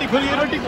रोटी खोलिए रोटी।